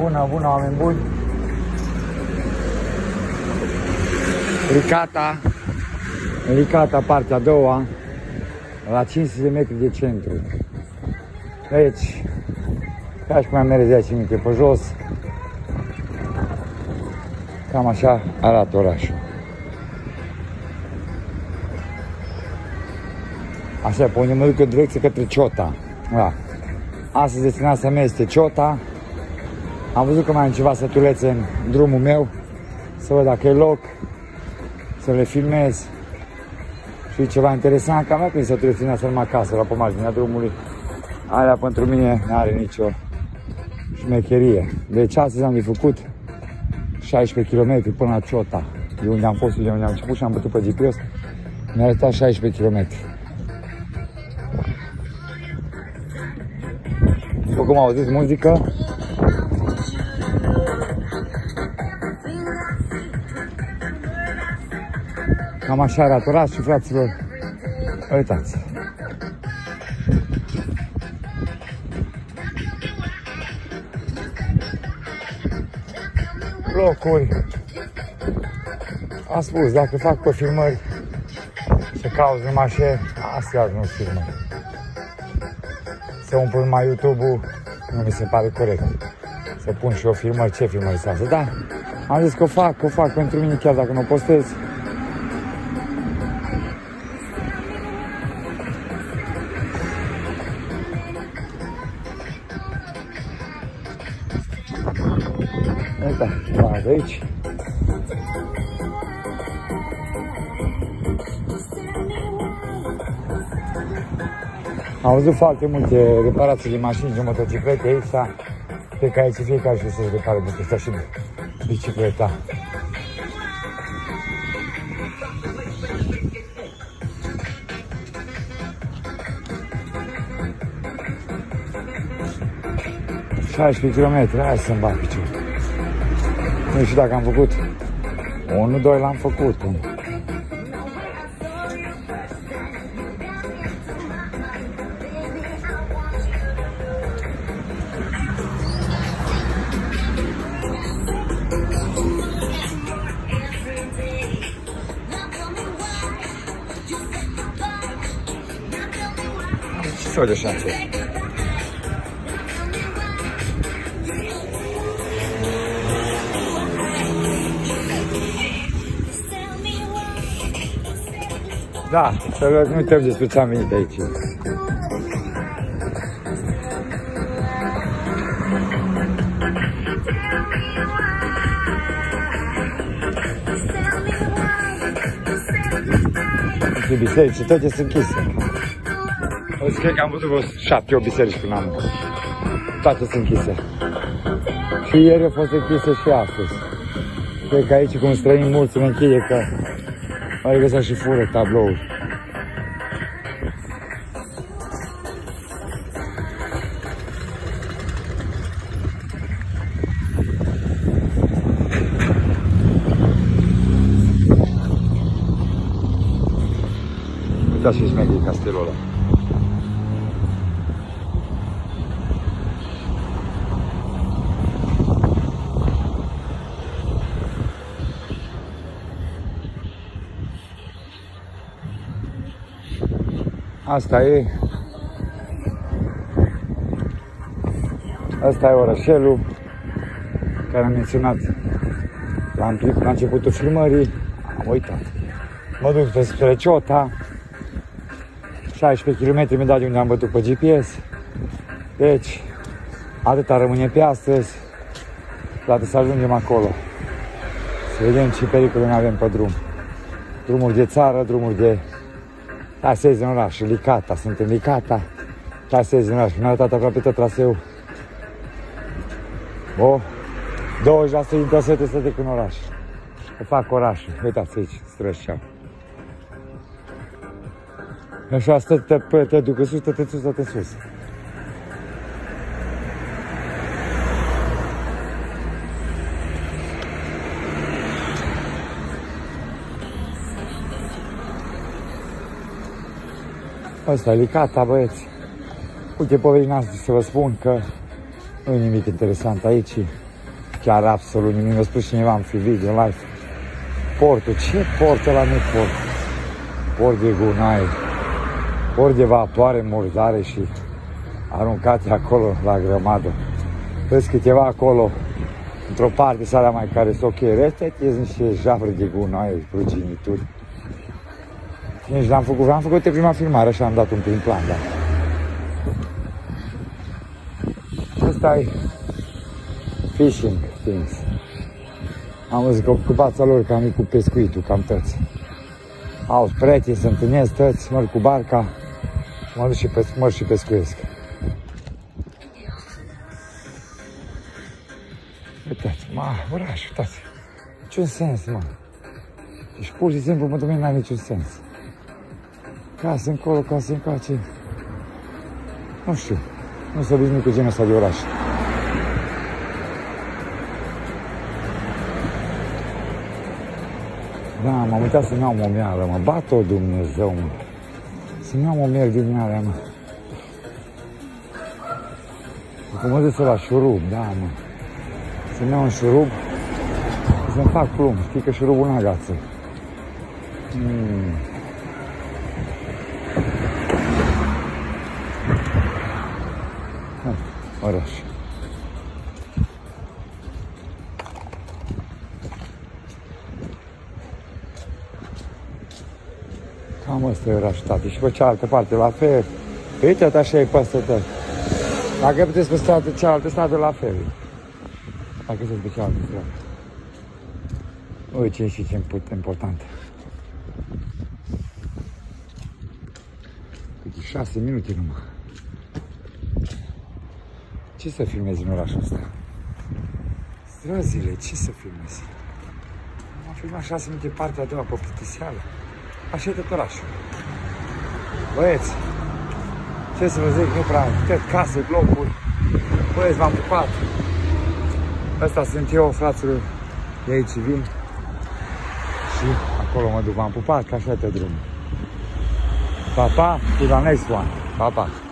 Bună, bună, oameni buni! Licata, Licata, partea a doua, la 500 de metri de centru. Deci, ca și cum am mers de aici minte pe jos, cam așa arată orașul. Așa, pe unde mă duc în direcție către Ciota. Da. Astăzi destinația mea este Ciota. Am văzut că mai am ceva sătulețe în drumul meu. Să văd dacă e loc. Să le filmez. Și ceva interesant, că am prins sătulețe asta numai acasă, la pe marginea drumului. Alea pentru mine nu are nicio șmecherie. Deci astăzi am de făcut 16 km până la Ciota. De unde am fost, de unde am început și am bătut pe GPS. Mi-a arătat 16 km. După cum auziți muzică, Cam așa arată orașul, fraților. Uitați. Locuri. Am spus, dacă fac pe filmări, să cauți numai și astea nu filmă. Să umplu numai YouTube-ul, nu mi se pare corect. Să pun și o filmări, ce filmări să asta, da? Am zis că o fac, o fac pentru mine, chiar dacă nu o postez. Uite, da, de aici. Am văzut foarte multe reparații de mașini și de motociclete aici. Cred că aici fiecare și să-și repare de și bicicleta. șaisprezece km, hai să-mi bag picior. Nu știu dacă am făcut. Unul, doi l-am făcut. Unul. Ce de Da, să nu uităm despre ce am venit aici. Și biserici, toate sunt închise. O să cred că am văzut vreo șapte, o biserici până am. Toate sunt închise. Și ieri au fost închise și astăzi. Cred că aici, cum străini mulți, se închide că mai să și fură tabloul. Uitați și șmecherii castelul ăla. Asta e. Asta e orășelul care am menționat la, la începutul filmării. Am uitat. Mă duc pe spre Ciota. 16 km mi dau de unde am bătut pe GPS. Deci, atâta rămâne pe astăzi. Toate să ajungem acolo. Să vedem ce pericole ne avem pe drum. Drumuri de țară, drumuri de Trasez în oraș, Licata, sunt în Licata, trasez în oraș, mi-a arătat aproape tot traseul. O, 20% din traseu trebuie să trec în oraș. Că fac orașul, uitați aici, strășeau. Așa stă, te, te, te duc sus, te, te sus, te sus. Asta e licata, băieți. Uite, povestea noastră să vă spun că nu e nimic interesant aici. chiar absolut nimic. Mi-a spus cineva în fi video live. Portul, ce port ăla nu port? Port de gunoi, port de vapoare murdare și aruncate acolo la grămadă. Vezi câteva acolo, într-o parte sala mai care sunt ok, restul ies niște jafuri de gunoi, ruginituri. Nici l-am făcut, am făcut prima filmare și am dat un prim plan, da. Asta e fishing things. Am văzut că ocupația lor cam cu pescuitul, cam tăți. Au prieteni, se întâlnesc tăți, merg cu barca și mă duc și, pes- mă și pescuiesc. Uitați, mă, oraș, uitați. Niciun sens, mă. Deci pur și simplu pentru mine n-are niciun sens. Case încolo, case încoace. Nu știu. Nu s-a obișnuit cu genul ăsta de oraș. Da, m-am uitat să-mi iau momeală, mă. Bat-o Dumnezeu, mă. Să-mi iau momeală din alea, mă. Cum mă duc la șurub, da, mă. Să-mi iau un șurub, să-mi fac plumb. Știi că șurubul n agață. Mm. Oraș. Cam ăsta e orașul, tati. Și pe cealaltă parte, la fel. Uite, așa e peste tot. Dacă puteți pe stradă cealaltă, stradă la fel. Dacă sunteți pe cealaltă stradă. Uite ce și ce important. Câte șase minute numai. Ce să filmezi în orașul ăsta? Străzile, ce să filmezi? Am filmat șase minute partea a doua pe plictiseală. Așa e tot orașul. Băieți, ce să vă zic, nu prea am tot case, blocuri. Băieți, v-am pupat. Ăsta sunt eu, fraților, de aici vin. Și acolo mă duc, v-am pupat, că așa te drumul. Pa, pa, to the next one. Pa, pa.